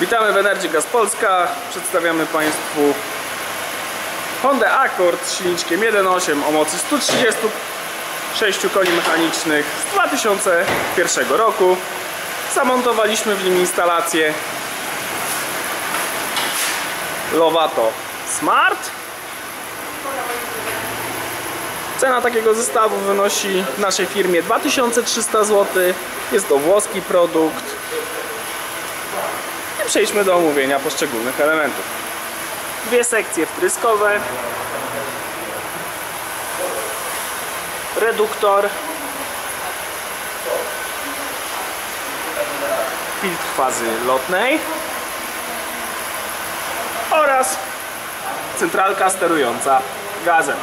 Witamy w Energy Gas Polska. Przedstawiamy Państwu Honda Accord z silniczkiem 1.8 o mocy 136 koni mechanicznych z 2001 roku. Zamontowaliśmy w nim instalację Lovato Smart. Cena takiego zestawu wynosi w naszej firmie 2300 zł. Jest to włoski produkt. I przejdźmy do omówienia poszczególnych elementów. Dwie sekcje wtryskowe. Reduktor. Filtr fazy lotnej. Oraz centralka sterująca gazem.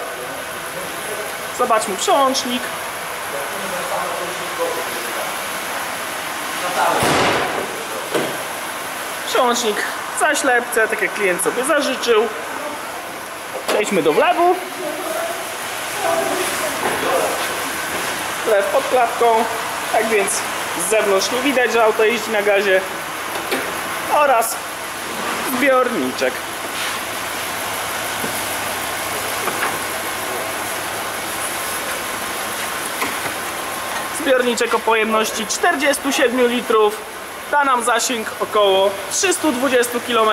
Zobaczmy przełącznik. Przełącznik w zaślepce, tak jak klient sobie zażyczył. Przejdźmy do wlewu. Wlew pod klatką. Tak więc z zewnątrz nie widać, że auto jeździ na gazie. Oraz zbiorniczek. Zbiorniczek o pojemności 47 litrów da nam zasięg około 320 km.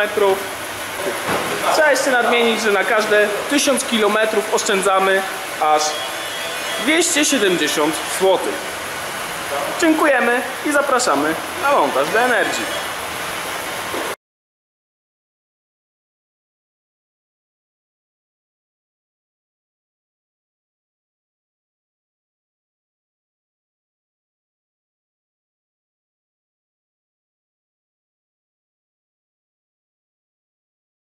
Trzeba jeszcze nadmienić, że na każde 1000 km oszczędzamy aż 270 zł. Dziękujemy i zapraszamy na montaż do energii.